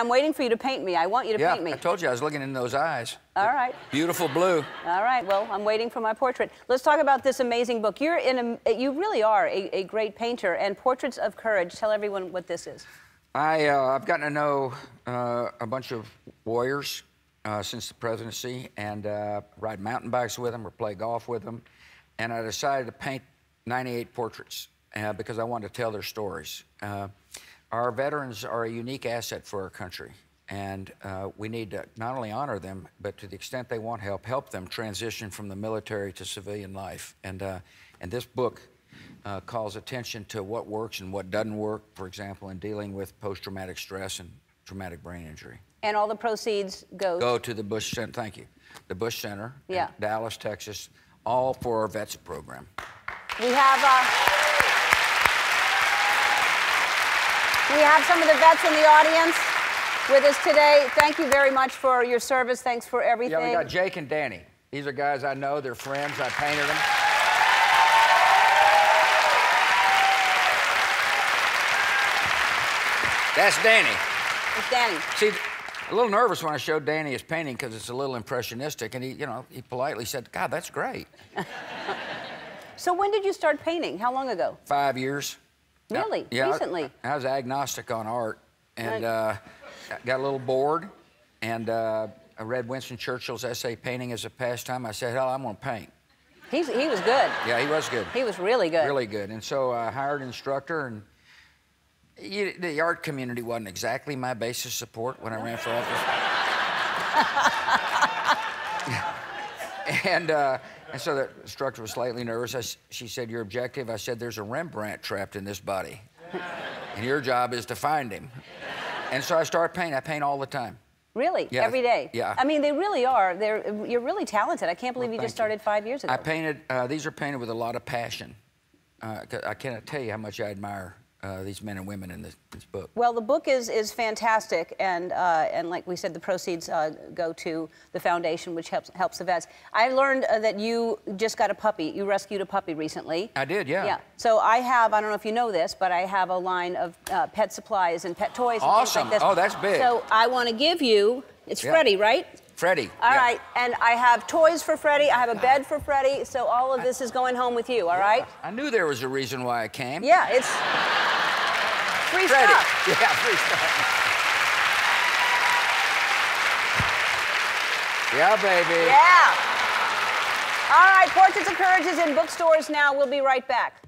I'm waiting for you to paint me. I want you to yeah, paint me. I told you I was looking in those eyes. All right. Beautiful blue. All right. Well, I'm waiting for my portrait. Let's talk about this amazing book. You're in a, you really are a, a great painter. And Portraits of Courage. Tell everyone what this is. I, uh, I've gotten to know uh, a bunch of warriors uh, since the presidency and uh, ride mountain bikes with them or play golf with them. And I decided to paint 98 portraits uh, because I wanted to tell their stories. Our veterans are a unique asset for our country, and uh, we need to not only honor them, but to the extent they want help, help them transition from the military to civilian life. And, uh, and this book uh, calls attention to what works and what doesn't work, for example, in dealing with post-traumatic stress and traumatic brain injury. And all the proceeds go? Go to the Bush Center, thank you, the Bush Center yeah. Dallas, Texas, all for our VETS program. We have... Uh, We have some of the vets in the audience with us today. Thank you very much for your service. Thanks for everything. Yeah, we got Jake and Danny. These are guys I know. They're friends. I painted them. That's Danny. It's Danny. See, a little nervous when I showed Danny his painting because it's a little impressionistic, and he, you know, he politely said, "God, that's great." so when did you start painting? How long ago? Five years. Really? Yeah, Recently? I, I, was agnostic on art and uh, got a little bored and uh, I read Winston Churchill's essay, Painting as a Pastime. I said, hell, I'm going to paint. He's, he was good. Yeah, he was good. He was really good. Really good. And so I hired an instructor and you, the art community wasn't exactly my base of support when I ran for office. and uh, and so the instructor was slightly nervous. I, she said, Your objective? I said, There's a Rembrandt trapped in this body. and your job is to find him. And so I start painting. I paint all the time. Really? Yeah. Every day? Yeah. I mean, they really are. They're, you're really talented. I can't believe well, you just started you. five years ago. I painted, uh, these are painted with a lot of passion. Uh, I cannot tell you how much I admire uh, these men and women in this, this, book? Well, the book is is fantastic, and uh, and like we said, the proceeds uh, go to the foundation, which helps helps the vets. I learned uh, that you just got a puppy. You rescued a puppy recently. I did, yeah. Yeah. So I have I don't know if you know this, but I have a line of uh, pet supplies and pet toys. Awesome. And like oh, that's big. So I want to give you. It's yeah. Freddie, right? Freddie. All yeah. right, and I have toys for Freddie. I have a bed for Freddie. So all of this is going home with you. All right. I knew there was a reason why I came. Yeah, it's. Free Credit. stuff. Yeah, free stuff. Yeah, baby. Yeah. All right, Portraits of Courage is in bookstores now. We'll be right back.